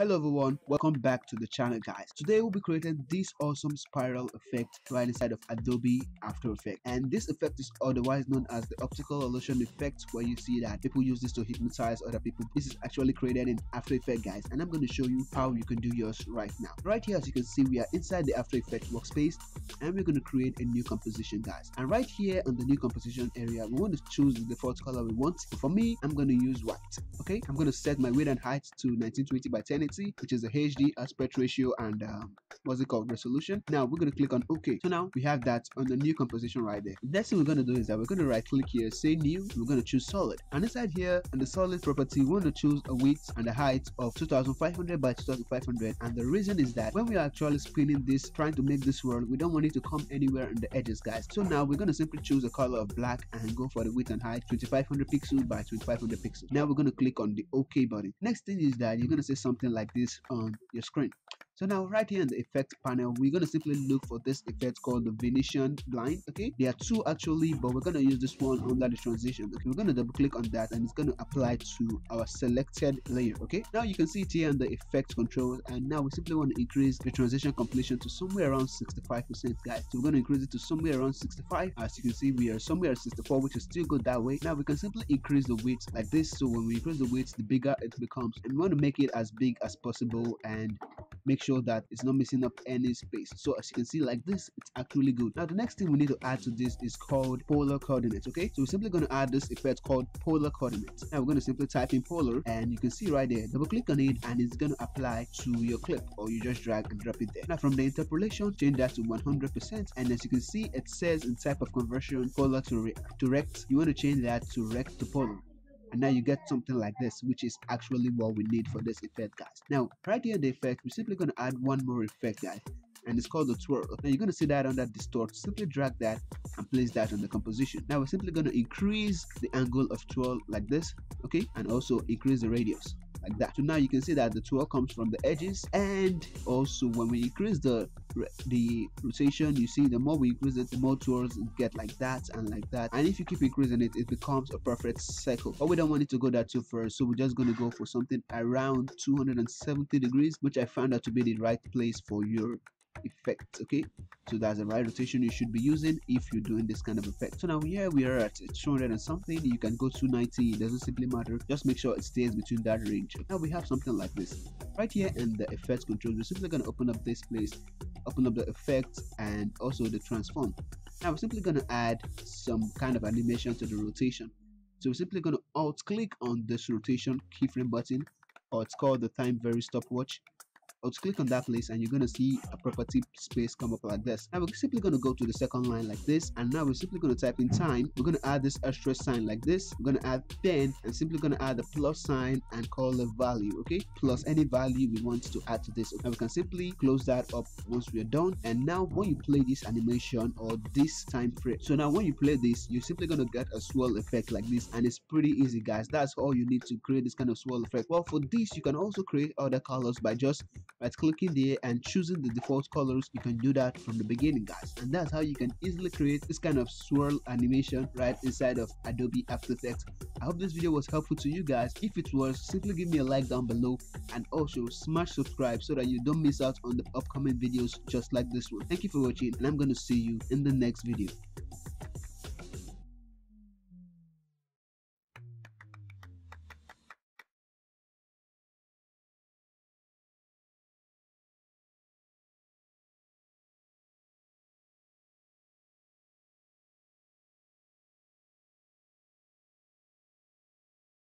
Hello everyone, welcome back to the channel guys. Today we'll be creating this awesome spiral effect right inside of Adobe After Effects and this effect is otherwise known as the optical illusion effect where you see that people use this to hypnotize other people. This is actually created in After Effects guys and I'm going to show you how you can do yours right now. Right here as you can see we are inside the After Effects workspace and we're going to create a new composition guys and right here on the new composition area we want to choose the default color we want. For me I'm going to use white okay. I'm going to set my width and height to 1920 by 1080 which is the HD aspect ratio and um, what's it called resolution. Now we're going to click on OK. So now we have that on the new composition right there. Next thing we're going to do is that we're going to right click here say new. We're going to choose solid. And inside here in the solid property we want to choose a width and a height of 2500 by 2500 and the reason is that when we are actually spinning this trying to make this world we don't want it to come anywhere on the edges guys. So now we're going to simply choose a color of black and go for the width and height 2500 pixels by 2500 pixels. Now we're going to click on the OK button. Next thing is that you're going to say something like this on your screen so now right here in the effect panel, we're going to simply look for this effect called the Venetian blind. Okay, there are two actually, but we're going to use this one under the transition. Okay, we're going to double click on that and it's going to apply to our selected layer. Okay, now you can see it here the effect controls and now we simply want to increase the transition completion to somewhere around 65% guys. So we're going to increase it to somewhere around 65. As you can see, we are somewhere at 64, which is still good that way. Now we can simply increase the width like this. So when we increase the width, the bigger it becomes. And we want to make it as big as possible and make sure that it's not missing up any space. So as you can see like this it's actually good. Now the next thing we need to add to this is called polar coordinates okay? So we're simply going to add this effect called polar coordinates. Now we're going to simply type in polar and you can see right there double click on it and it's going to apply to your clip or you just drag and drop it there. Now from the interpolation change that to 100 percent and as you can see it says in type of conversion polar to, to rect. You want to change that to rect to polar and now you get something like this which is actually what we need for this effect guys. Now right here in the effect we're simply going to add one more effect guys and it's called the twirl. Now you're going to see that under distort. Simply drag that and place that on the composition. Now we're simply going to increase the angle of twirl like this okay and also increase the radius like that. So now you can see that the twirl comes from the edges and also when we increase the the rotation you see the more we increase it the more twirls get like that and like that. And if you keep increasing it it becomes a perfect circle but we don't want it to go that too far so we're just going to go for something around 270 degrees which i found out to be the right place for your effect okay? So that's the right rotation you should be using if you're doing this kind of effect. So now here we are at 200 and something you can go to 90 it doesn't simply matter just make sure it stays between that range. Now we have something like this right here in the effects control we're simply going to open up this place open up the effect and also the transform. Now we're simply going to add some kind of animation to the rotation. So we're simply going to alt click on this rotation keyframe button or it's called the time vary stopwatch I'll click on that place and you're going to see a property space come up like this. Now we're simply going to go to the second line like this and now we're simply going to type in time. We're going to add this extra sign like this. We're going to add 10 and simply going to add the plus sign and call the value, okay? Plus any value we want to add to this. Now we can simply close that up once we are done. And now when you play this animation or this time frame, so now when you play this, you're simply going to get a swirl effect like this and it's pretty easy guys. That's all you need to create this kind of swirl effect. Well, for this, you can also create other colors by just right clicking there and choosing the default colors. You can do that from the beginning guys. And that's how you can easily create this kind of swirl animation right inside of Adobe After Effects. I hope this video was helpful to you guys. If it was simply give me a like down below and also smash subscribe so that you don't miss out on the upcoming videos just like this one. Thank you for watching and I'm gonna see you in the next video